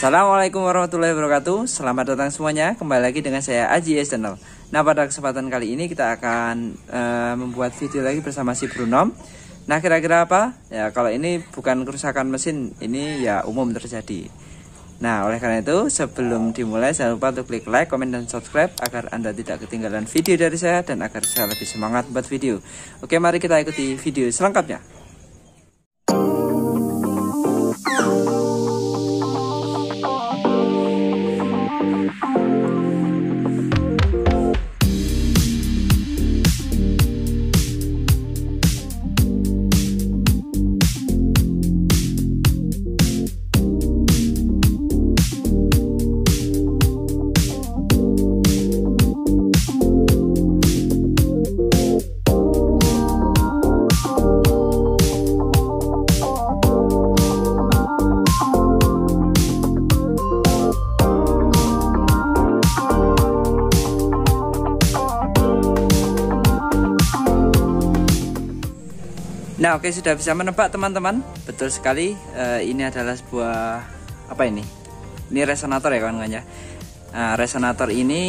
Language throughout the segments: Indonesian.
Assalamualaikum warahmatullahi wabarakatuh. Selamat datang semuanya. Kembali lagi dengan saya Aji Channel. Nah pada kesempatan kali ini kita akan uh, membuat video lagi bersama si Brunom. Nah kira-kira apa? Ya kalau ini bukan kerusakan mesin Ini ya umum terjadi. Nah oleh karena itu sebelum dimulai Jangan lupa untuk klik like, komen, dan subscribe Agar anda tidak ketinggalan video dari saya Dan agar saya lebih semangat buat video. Oke mari kita ikuti video selengkapnya Nah oke sudah bisa menebak teman-teman. Betul sekali uh, ini adalah sebuah Apa ini? Ini resonator ya kawan-kawan ya. Nah resonator ini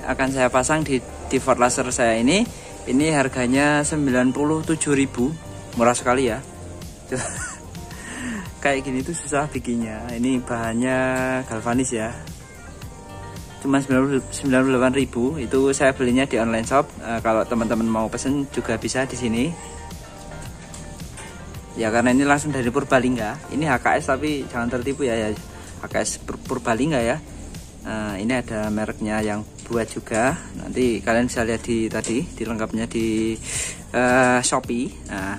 akan saya pasang di, Ford Laser saya ini. Ini harganya 97.000 Murah sekali ya. Kayak gini tuh susah bikinnya. Ini bahannya galvanis ya. Cuma 98.000 itu saya belinya di online shop. Uh, kalau teman-teman mau pesen juga bisa di sini ya karena ini langsung dari Purbalingga. Ini HKS tapi jangan tertipu ya ya. HKS Pur Purbalingga ya. Nah, ini ada mereknya yang buat juga. Nanti kalian bisa lihat di tadi di lengkapnya di uh, Shopee. Nah,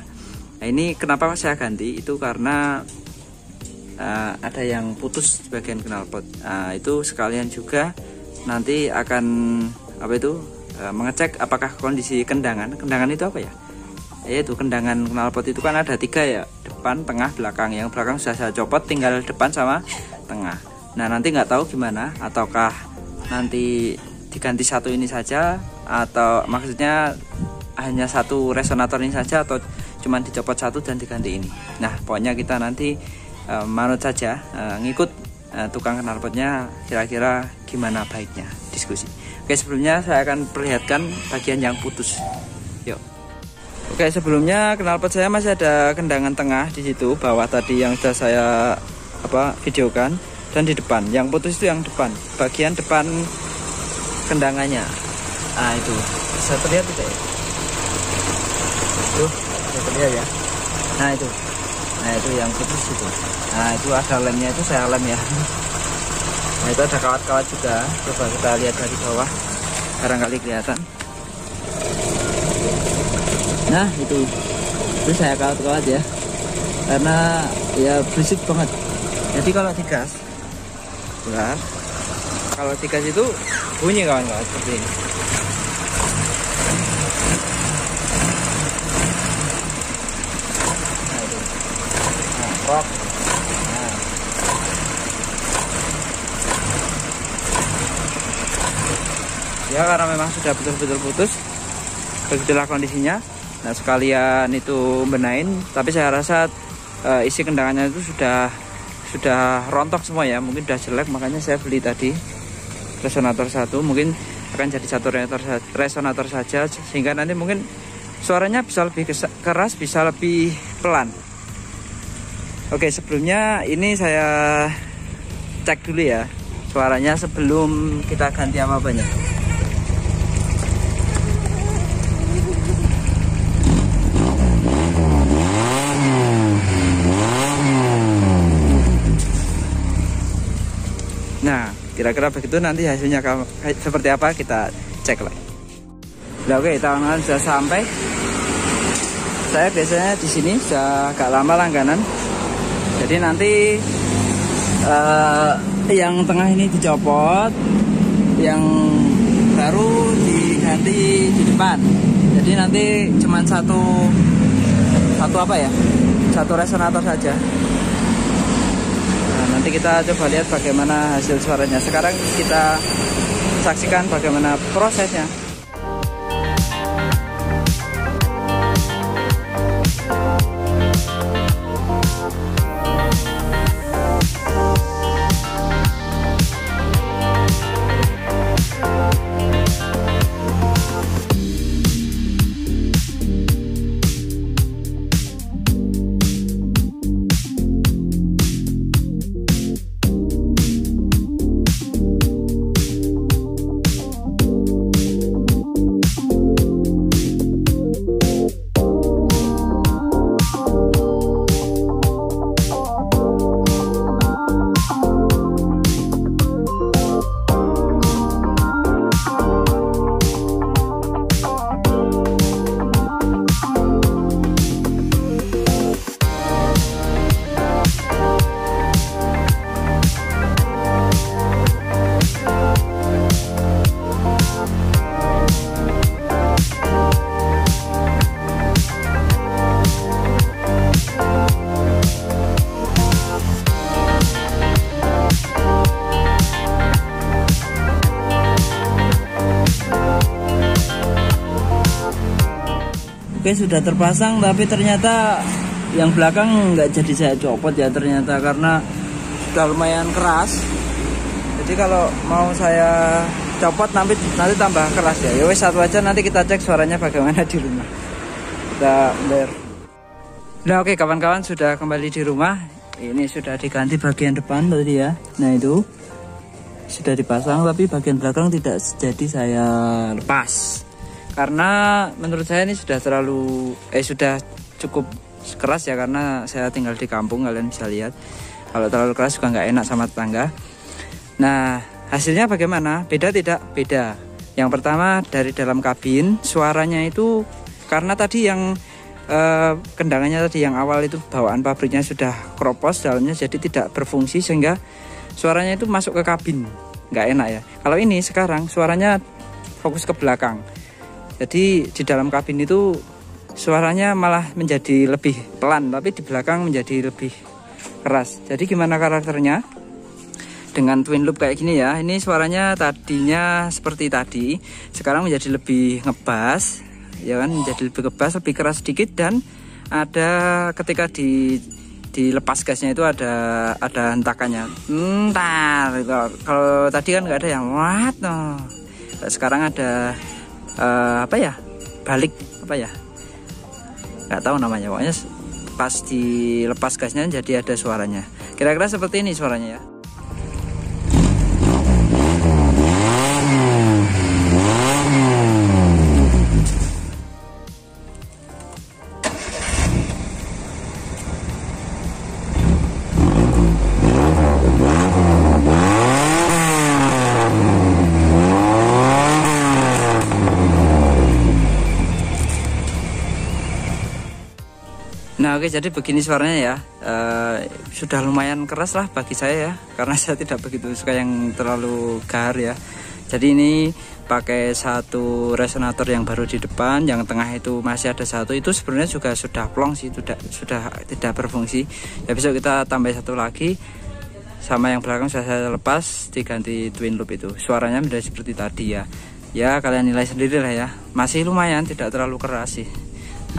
ini kenapa saya ganti? Itu karena uh, ada yang putus di bagian knalpot. Nah, itu sekalian juga nanti akan apa itu mengecek apakah kondisi kendangan. Kendangan itu apa ya yaitu kendangan knalpot itu kan ada tiga ya. Depan tengah belakang. Yang belakang sudah saya copot tinggal depan sama tengah. Nah nanti nggak tahu gimana ataukah nanti diganti satu ini saja atau maksudnya hanya satu resonator ini saja atau cuma dicopot satu dan diganti ini. Nah pokoknya kita nanti e, manut saja e, ngikut e, tukang knalpotnya kira-kira gimana baiknya diskusi. Oke sebelumnya saya akan perlihatkan bagian yang putus Oke sebelumnya knalpot saya masih ada kendangan tengah di situ bawah tadi yang sudah saya apa videokan dan di depan. Yang putus itu yang depan bagian depan kendangannya. Nah itu. Bisa terlihat tidak ya? Tuh bisa terlihat ya? Nah itu. Nah itu yang putus itu. Nah itu ada lemnya itu saya lem ya. Nah itu ada kawat-kawat juga. Coba kita lihat dari bawah barangkali kelihatan nah itu. Itu saya kawat-kawat ya. Karena ya berisik banget. Jadi kalau digas nah, kalau digas itu bunyi kawan-kawan seperti ini. Nah nah, nah. ya karena memang sudah betul-betul putus begitulah kondisinya nah sekalian itu benain tapi saya rasa uh, isi kendangannya itu sudah sudah rontok semua ya. Mungkin sudah jelek makanya saya beli tadi resonator satu. Mungkin akan jadi satu resonator, resonator saja sehingga nanti mungkin suaranya bisa lebih keras bisa lebih pelan. Oke sebelumnya ini saya cek dulu ya suaranya sebelum kita ganti apa banyak Nah, kira-kira begitu nanti hasilnya seperti apa kita cek lagi. Nah, oke, kawan-kawan sudah sampai. Saya biasanya di sini sudah agak lama langganan. Jadi nanti uh, yang tengah ini dicopot, yang baru diganti di depan. Jadi nanti cuma satu satu apa ya? Satu resonator saja nanti kita coba lihat bagaimana hasil suaranya. Sekarang kita saksikan bagaimana prosesnya oke sudah terpasang tapi ternyata yang belakang nggak jadi saya copot ya ternyata karena sudah lumayan keras. Jadi kalau mau saya copot nanti nanti tambah keras ya. Ya satu aja nanti kita cek suaranya bagaimana di rumah. Kita ber nah oke kawan-kawan sudah kembali di rumah. Ini sudah diganti bagian depan tadi ya. Nah itu sudah dipasang tapi bagian belakang tidak jadi saya lepas karena menurut saya ini sudah terlalu eh sudah cukup keras ya karena saya tinggal di kampung kalian bisa lihat. Kalau terlalu keras juga nggak enak sama tetangga. Nah hasilnya bagaimana? Beda tidak? Beda. Yang pertama dari dalam kabin suaranya itu karena tadi yang eh, kendangannya tadi yang awal itu bawaan pabriknya sudah kropos dalamnya jadi tidak berfungsi sehingga suaranya itu masuk ke kabin. Nggak enak ya. Kalau ini sekarang suaranya fokus ke belakang jadi di dalam kabin itu suaranya malah menjadi lebih pelan tapi di belakang menjadi lebih keras. Jadi gimana karakternya? Dengan twin loop kayak gini ya ini suaranya tadinya seperti tadi sekarang menjadi lebih ngebas ya kan? Menjadi lebih ngebas lebih keras sedikit dan ada ketika di dilepas gasnya itu ada ada hentakannya. Entar kalau, tadi kan nggak ada yang what? No. sekarang ada uh, apa ya? Balik apa ya? Nggak tahu namanya pokoknya pas dilepas gasnya jadi ada suaranya. Kira-kira seperti ini suaranya ya oke jadi begini suaranya ya. Uh, Sudah lumayan keras lah bagi saya ya Karena saya tidak begitu suka yang terlalu gahar ya. Jadi ini pakai satu resonator yang baru di depan Yang tengah itu masih ada satu. Itu sebenarnya juga sudah plong sih Sudah, sudah tidak berfungsi. Ya besok kita tambah satu lagi. Sama yang belakang sudah saya lepas Diganti twin loop itu. Suaranya menjadi seperti tadi ya. Ya kalian nilai sendiri lah ya. Masih lumayan tidak terlalu keras sih.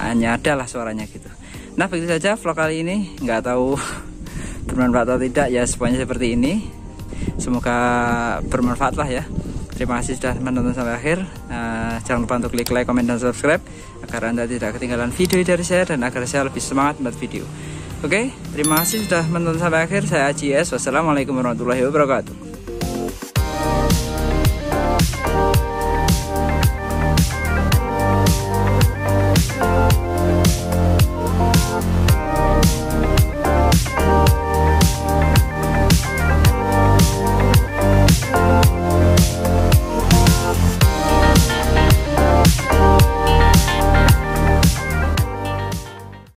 Hanya ada lah suaranya gitu Nah begitu saja vlog kali ini. Nggak tahu bermanfaat atau tidak. Ya semuanya seperti ini. Semoga bermanfaat lah ya. Terima kasih sudah menonton sampai akhir. Uh, jangan lupa untuk klik like, comment, dan subscribe agar anda tidak ketinggalan video dari saya dan agar saya lebih semangat membuat video. Oke terima kasih sudah menonton sampai akhir. Saya Aji S. Wassalamualaikum warahmatullahi wabarakatuh